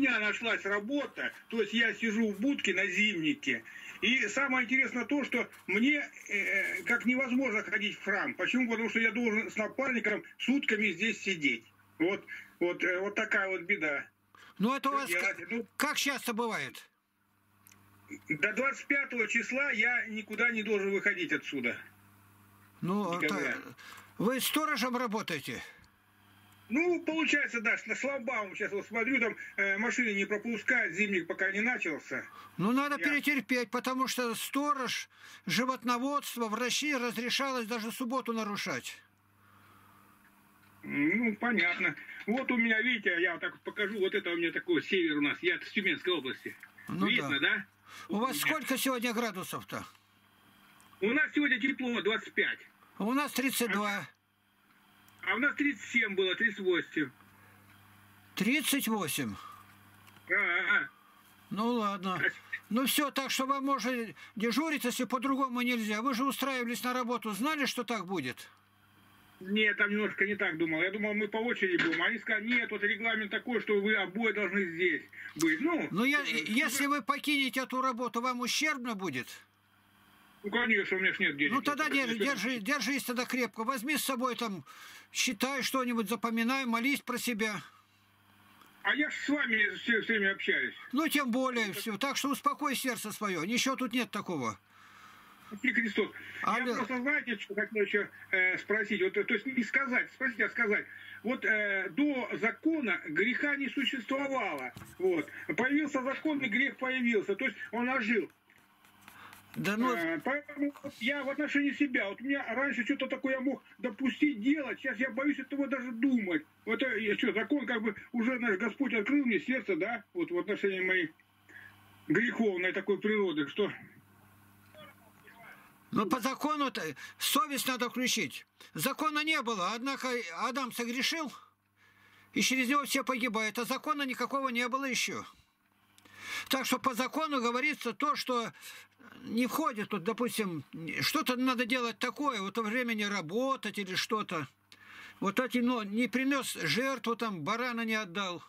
меня нашлась работа, то есть я сижу в будке на зимнике, и самое интересное то, что мне э, как невозможно ходить в храм. Почему? Потому что я должен с напарником сутками здесь сидеть. Вот, вот, э, вот такая вот беда. Ну это у вас как, ну, как часто бывает? До 25 числа я никуда не должен выходить отсюда. Ну, это, вы сторожем работаете? Ну, получается, да, на шлагбаум сейчас вот смотрю, там э, машины не пропускают, зимник пока не начался. Ну, надо Я... перетерпеть, потому что сторож, животноводство в России разрешалось даже субботу нарушать. Ну, понятно. Вот у меня, видите, я вот так покажу, вот это у меня такой север у нас, я от Тюменской области. Ну, Видно, да? да? У вот вас у сколько сегодня градусов-то? У нас сегодня тепло, 25. У нас 32. А... А у нас 37 было, 38. 38? А, а, а. Ну ладно. Ну все, так что вам можно дежурить, если по-другому нельзя. Вы же устраивались на работу, знали, что так будет? Нет, там немножко не так думал. Я думал, мы по очереди будем. Они сказали, нет, вот регламент такой, что вы обои должны здесь быть. Ну, ну я, если вы покинете эту работу, вам ущербно будет? Ну, конечно, у меня ж нет денег. Ну, тогда держи, держи, держись тогда крепко. Возьми с собой там, считай что-нибудь, запоминай, молись про себя. А я с вами все, время общаюсь. Ну, тем более, все. Так что успокой сердце свое. Ничего тут нет такого. Христос. Алло. Я просто, знаете, что хотел еще э, спросить? Вот, то есть не сказать, спросить, а сказать. Вот э, до закона греха не существовало. Вот. Появился закон, и грех появился. То есть он ожил. Да ну... Э, поэтому я в отношении себя, вот у меня раньше что-то такое я мог допустить делать, сейчас я боюсь этого даже думать. Вот э, я что, закон как бы уже наш Господь открыл мне сердце, да, вот в отношении моей греховной такой природы, что... Ну, по закону -то совесть надо включить. Закона не было, однако Адам согрешил, и через него все погибают, а закона никакого не было еще. Так что по закону говорится то, что не входит тут, допустим, что-то надо делать такое, вот во времени работать или что-то. Вот эти, ну, не принес жертву, там, барана не отдал.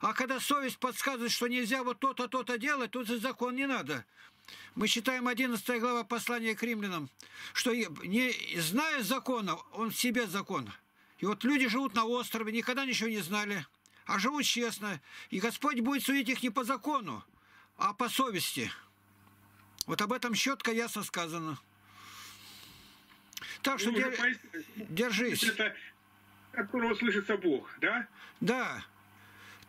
А когда совесть подсказывает, что нельзя вот то-то, то-то делать, тут и закон не надо. Мы читаем 11 глава послания к римлянам, что не зная закона, он в себе закон. И вот люди живут на острове, никогда ничего не знали, а живут честно. И Господь будет судить их не по закону, а по совести. Вот об этом четко ясно сказано. Так что ну, дер... держись. Это которого слышится Бог, да? Да.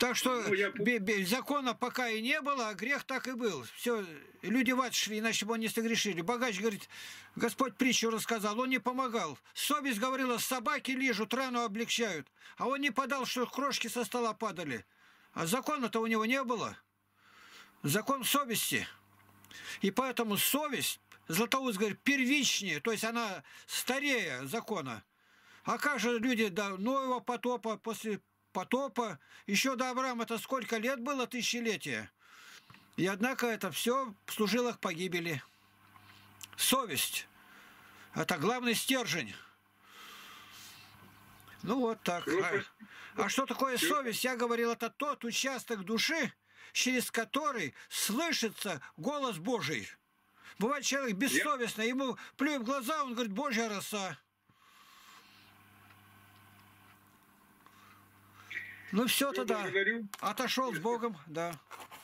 Так что ну, я... закона пока и не было, а грех так и был. Все, люди в ад шли, иначе бы они согрешили. Богач говорит, Господь притчу рассказал, он не помогал. Совесть говорила, собаки лижут, рану облегчают. А он не подал, что крошки со стола падали. А закона-то у него не было. Закон совести. И поэтому совесть, Златоуст говорит, первичнее, то есть она старее закона. А как же люди до Ноева потопа, после потопа, еще до Авраама это сколько лет было, тысячелетия? И однако это все служило к погибели. Совесть. Это главный стержень. Ну вот так. А, а что такое совесть? Я говорил, это тот участок души, через который слышится голос Божий. Бывает человек бессовестный, ему плюет в глаза, он говорит, Божья роса. Ну все тогда. Отошел с Богом, да.